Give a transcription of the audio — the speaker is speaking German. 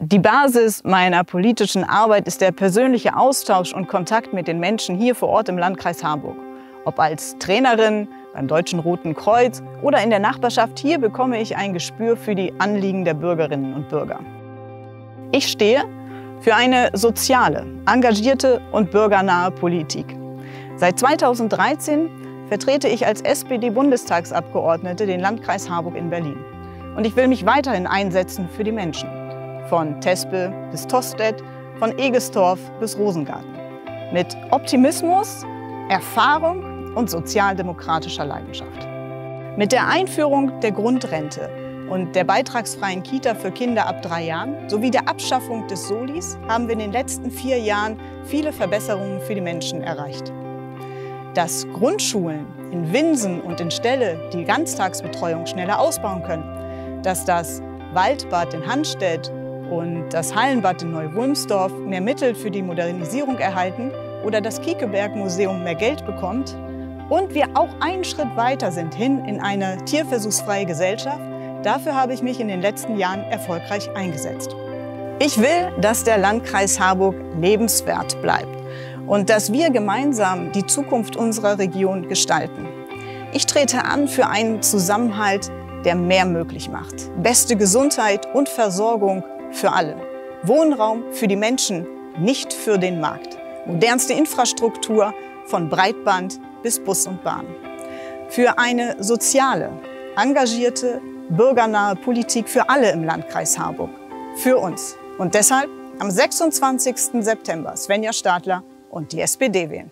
Die Basis meiner politischen Arbeit ist der persönliche Austausch und Kontakt mit den Menschen hier vor Ort im Landkreis Harburg. Ob als Trainerin beim Deutschen Roten Kreuz oder in der Nachbarschaft, hier bekomme ich ein Gespür für die Anliegen der Bürgerinnen und Bürger. Ich stehe für eine soziale, engagierte und bürgernahe Politik. Seit 2013 vertrete ich als SPD-Bundestagsabgeordnete den Landkreis Harburg in Berlin. Und ich will mich weiterhin einsetzen für die Menschen. Von Tespel bis Tostedt, von Egestorf bis Rosengarten. Mit Optimismus, Erfahrung und sozialdemokratischer Leidenschaft. Mit der Einführung der Grundrente und der beitragsfreien Kita für Kinder ab drei Jahren sowie der Abschaffung des Solis haben wir in den letzten vier Jahren viele Verbesserungen für die Menschen erreicht. Dass Grundschulen in Winsen und in Ställe die Ganztagsbetreuung schneller ausbauen können, dass das Waldbad in Hanstedt und das Hallenbad in Neuwulmsdorf mehr Mittel für die Modernisierung erhalten oder das Kiekeberg-Museum mehr Geld bekommt und wir auch einen Schritt weiter sind hin in eine tierversuchsfreie Gesellschaft, Dafür habe ich mich in den letzten Jahren erfolgreich eingesetzt. Ich will, dass der Landkreis Harburg lebenswert bleibt und dass wir gemeinsam die Zukunft unserer Region gestalten. Ich trete an für einen Zusammenhalt, der mehr möglich macht. Beste Gesundheit und Versorgung für alle. Wohnraum für die Menschen, nicht für den Markt. Modernste Infrastruktur von Breitband bis Bus und Bahn. Für eine soziale, engagierte, bürgernahe Politik für alle im Landkreis Harburg. Für uns. Und deshalb am 26. September Svenja Stadler und die SPD wählen.